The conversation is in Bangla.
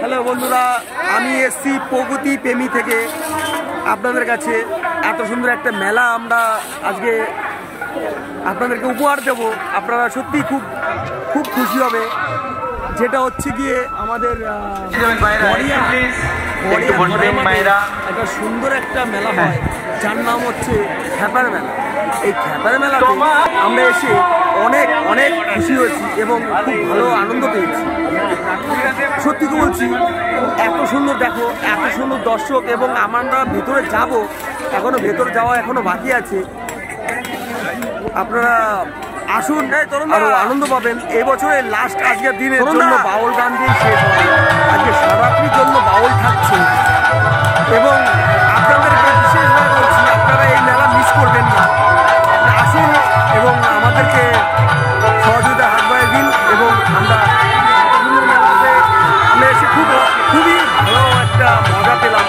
হ্যালো বন্ধুরা, আমি এসছি প্রগতি প্রেমী থেকে। আপনাদের কাছে এত সুন্দর একটা মেলা আমরা আজকে আপনাদেরকে উপহার দেবো। আপনারা সত্যি খুব খুব খুশি হবে। যেটা হচ্ছে গিয়ে আমাদের একটা সুন্দর একটা মেলা হয়। যার নাম হচ্ছে খ্যাপার মেলা। এই খ্যাপার মেলাতে আমরা এসে অনেক অনেক খুশি হয়েছি এবং খুব ভালো আনন্দ পেয়েছি। সত্যি তো বলছি? এত সুন্দর দেখো এত সুন্দর দর্শক এবং আমরা ভেতরে যাব এখনও ভেতরে যাওয়া এখনও বাকি আছে। আপনারা আসুন। আরও আনন্দ পাবেন। এবছরের লাস্ট আজকের দিনের জন্য বাউল গান দিয়ে শেষ হবে আজকে সারাত্রির জন্য বাউল থাকছে। এবং আপনাদেরকে বিশেষভাবে বলছি আপনারা এই মেলা মিস করবেন না। আসুন এবং আমাদেরকে সহযোগিতা হাত বাড়িয়ে দিন এবং আমরা আমরা এসে খুব খুবই ভালো একটা মজা পেলাম।